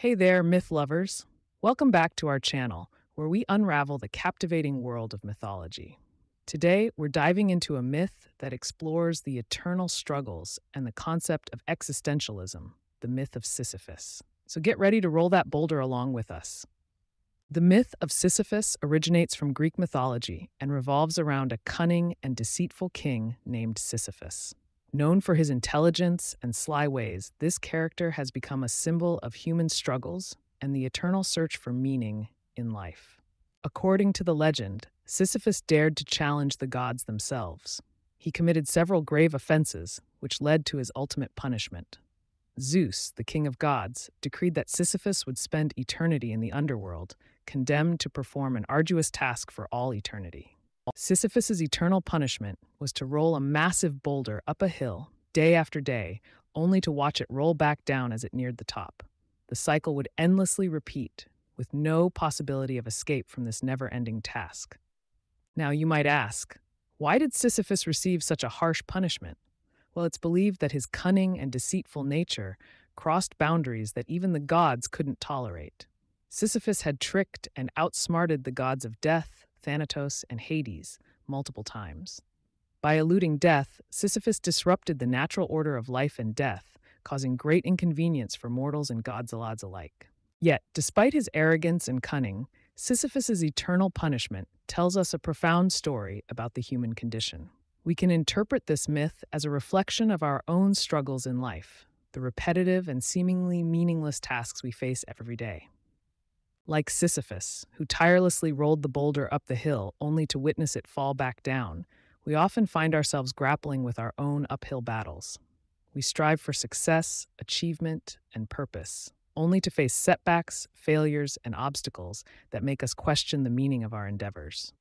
Hey there, myth lovers. Welcome back to our channel, where we unravel the captivating world of mythology. Today, we're diving into a myth that explores the eternal struggles and the concept of existentialism, the myth of Sisyphus. So get ready to roll that boulder along with us. The myth of Sisyphus originates from Greek mythology and revolves around a cunning and deceitful king named Sisyphus. Known for his intelligence and sly ways, this character has become a symbol of human struggles and the eternal search for meaning in life. According to the legend, Sisyphus dared to challenge the gods themselves. He committed several grave offenses, which led to his ultimate punishment. Zeus, the king of gods, decreed that Sisyphus would spend eternity in the underworld, condemned to perform an arduous task for all eternity. Sisyphus's eternal punishment was to roll a massive boulder up a hill day after day, only to watch it roll back down as it neared the top. The cycle would endlessly repeat, with no possibility of escape from this never ending task. Now, you might ask, why did Sisyphus receive such a harsh punishment? Well, it's believed that his cunning and deceitful nature crossed boundaries that even the gods couldn't tolerate. Sisyphus had tricked and outsmarted the gods of death, Thanatos, and Hades multiple times. By eluding death, Sisyphus disrupted the natural order of life and death, causing great inconvenience for mortals and gods alike. Yet, despite his arrogance and cunning, Sisyphus's eternal punishment tells us a profound story about the human condition. We can interpret this myth as a reflection of our own struggles in life, the repetitive and seemingly meaningless tasks we face every day. Like Sisyphus, who tirelessly rolled the boulder up the hill only to witness it fall back down, we often find ourselves grappling with our own uphill battles. We strive for success, achievement, and purpose, only to face setbacks, failures, and obstacles that make us question the meaning of our endeavors.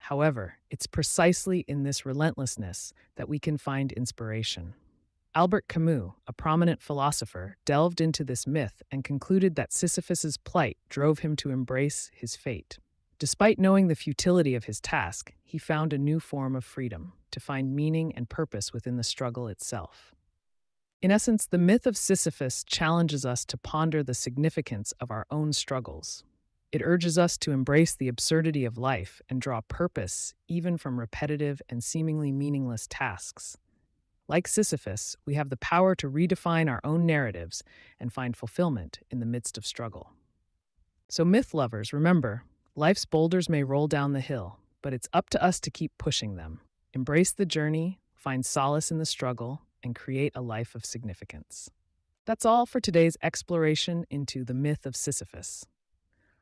However, it's precisely in this relentlessness that we can find inspiration. Albert Camus, a prominent philosopher, delved into this myth and concluded that Sisyphus's plight drove him to embrace his fate. Despite knowing the futility of his task, he found a new form of freedom, to find meaning and purpose within the struggle itself. In essence, the myth of Sisyphus challenges us to ponder the significance of our own struggles. It urges us to embrace the absurdity of life and draw purpose even from repetitive and seemingly meaningless tasks. Like Sisyphus, we have the power to redefine our own narratives and find fulfillment in the midst of struggle. So, myth lovers, remember life's boulders may roll down the hill, but it's up to us to keep pushing them. Embrace the journey, find solace in the struggle, and create a life of significance. That's all for today's exploration into the myth of Sisyphus.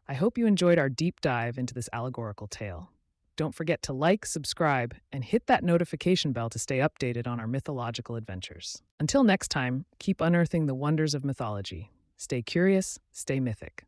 I hope you enjoyed our deep dive into this allegorical tale. Don't forget to like, subscribe, and hit that notification bell to stay updated on our mythological adventures. Until next time, keep unearthing the wonders of mythology. Stay curious, stay mythic.